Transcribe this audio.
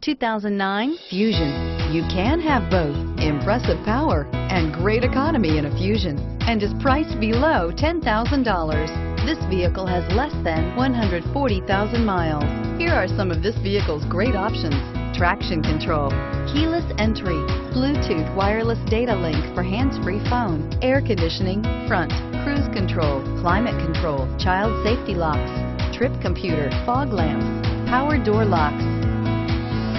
2009 Fusion. You can have both impressive power and great economy in a Fusion and is priced below $10,000. This vehicle has less than 140,000 miles. Here are some of this vehicle's great options. Traction control, keyless entry, Bluetooth wireless data link for hands-free phone, air conditioning, front, cruise control, climate control, child safety locks, trip computer, fog lamps, power door locks.